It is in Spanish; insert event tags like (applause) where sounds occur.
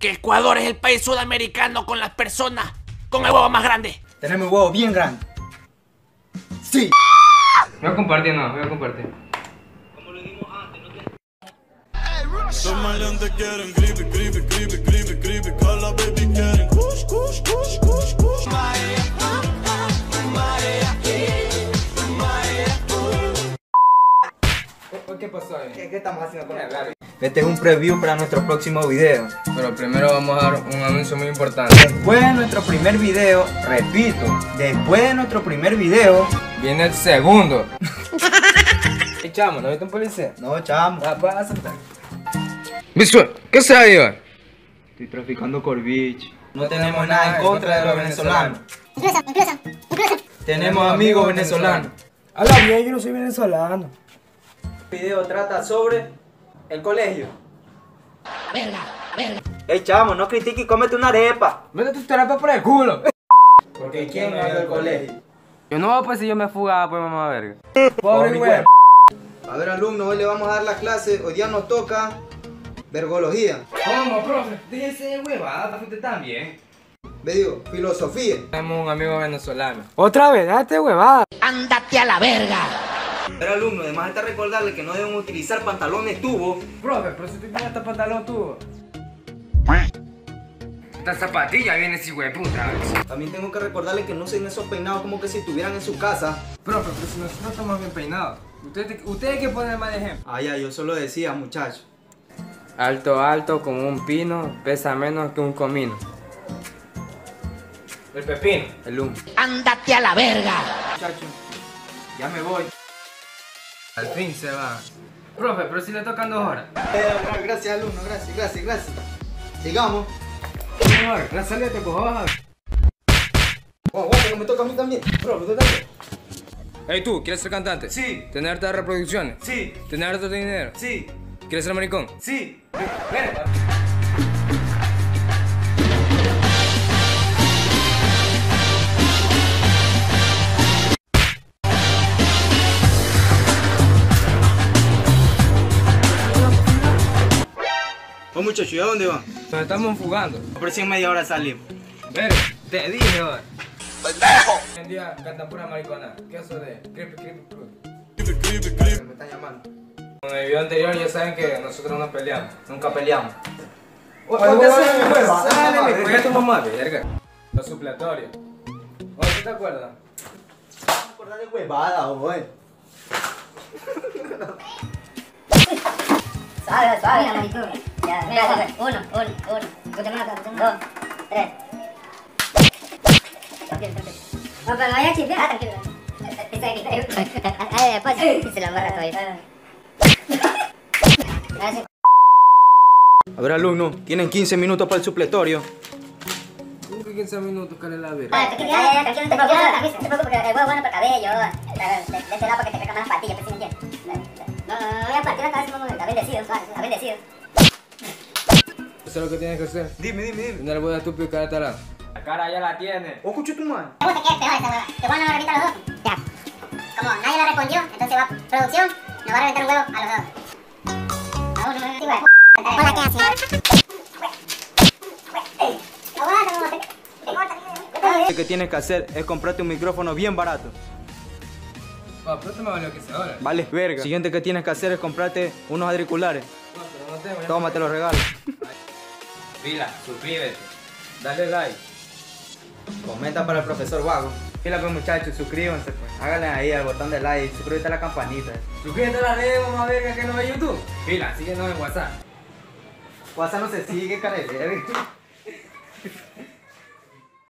que Ecuador es el país sudamericano con las personas con el huevo más grande. Tenemos un huevo bien grande. Sí. Voy a compartir, no, voy a compartir. Maleantes quieren baby quieren kush, kush, kush, kush, kush. ¿Qué pasó ahí? ¿Qué, estamos haciendo con el Este es un preview para nuestro próximo video. Pero primero vamos a dar un anuncio muy importante. Después de nuestro primer video, repito, después de nuestro primer video, Viene el segundo. (laughs) Echamos, ¿no viste un policía? no chamo, Ah, vas a saltar. Bicho, ¿qué se ha ido? estoy traficando corvich. No tenemos nada en contra de los venezolanos. Incluso, incluso, incluso. Tenemos amigos venezolanos. A la mía, yo no soy venezolano. El video trata sobre el colegio. Ey chamo, no critique y cómete una arepa. Mete tu terapia por el culo. Porque ¿quién no ha ido al colegio? Yo no, pues si yo me fugaba, pues mamá verga. Pobre güey. A ver alumnos, hoy le vamos a dar la clase. Hoy día nos toca vergología. ¿Cómo, profe? Déjese huevada, usted también. Ve digo, filosofía. Tenemos un amigo venezolano. Otra vez, date huevada. Ándate a la verga. A ver alumnos, además está recordarle que no deben utilizar pantalones tubos. Profe, pero si tú tienes este pantalón tú. Esta zapatilla viene si hueputa. También tengo que recordarle que no usen esos peinados como que si estuvieran en su casa. Profe, pero si nosotros estamos bien peinados. Ustedes usted hay que poner más de ejemplo. Ah, ya, yo solo decía, muchachos. Alto, alto, como un pino, pesa menos que un comino. El pepino. El humo. Ándate a la verga. Muchachos, ya me voy. Al fin se va. Profe, pero si le tocan dos horas. Eh, gracias alumnos, gracias, gracias, gracias. Sigamos. La salida te cojo. Oh, bueno, que me toca a mí también. Profe, tú también. Hey, tú, ¿quieres ser cantante? Sí. ¿Tener hartas reproducciones? Sí, ¿Tener harto dinero? sí, ¿Quieres ser maricón? sí. Oh muchachos, ¿y a dónde van? Nos estamos fugando. Por si en media hora salimos. Ver, te dije, ahora. ¡Pendejo! Hoy en día cantan pura maricona. ¿Qué eso de creepy, creepy, creepy? Me están llamando. En el video anterior ya saben que nosotros no peleamos. Nunca peleamos. Oye, oye, oye, oye, Sale, oye, me oye, cuida tu mamá, verga. Los supletorios. Oye, ¿tú te acuerdas? acordar de huevada. Suave, suave, la maricón. Ya, suave. Uno, uno, uno. Tú te matas, tú te matas. Dos, tres. Tranquilo, tranquilo. No, pero no vaya a. Ah, tranquilo. Después se lo todavía. Gracias. A ver, alumnos, tienen 15 minutos para el supletorio. ¿Cómo que 15 minutos, cara la verga? Ah, tranquilo, ya, ya, tranquilo, no te preocupes, no te preocupes, porque el huevo bueno para el cabello. De este lado para que te crezcan más las patillas, ¿sí me entiendes? No, no, no, no voy a partir la cabeza, mamá, está bendecido, está bendecido. Eso es lo que tienes que hacer. Dime, dime, dime. Tener voz de estúpido y tarado. La cara ya la tiene. ¿O escucho tu mano? Me gusta que es peor esa hueva. Que Juan nos va a reventar a los dos. Ya. Como nadie la respondió, entonces va producción, nos va a reventar un huevo a los dos. A uno, sí, huevo. Hola, ¿qué haces? No, te- te Lo que tienes que hacer es comprarte un micrófono bien barato. Ah, pero esto me valió 15 dólares. Vale, verga. Siguiente que tienes que hacer es comprarte unos auriculares. No, pero no tengo. Toma, te los regalo. Pila, suscríbete. Dale like. Comenta para el profesor Vago. Mira pues muchachos, suscríbanse pues. Háganle ahí al botón de like, suscríbete a la campanita. Suscríbete a las redes, mamá verga, que no ve YouTube. Pila, síguenos en WhatsApp. WhatsApp no se sigue, cara.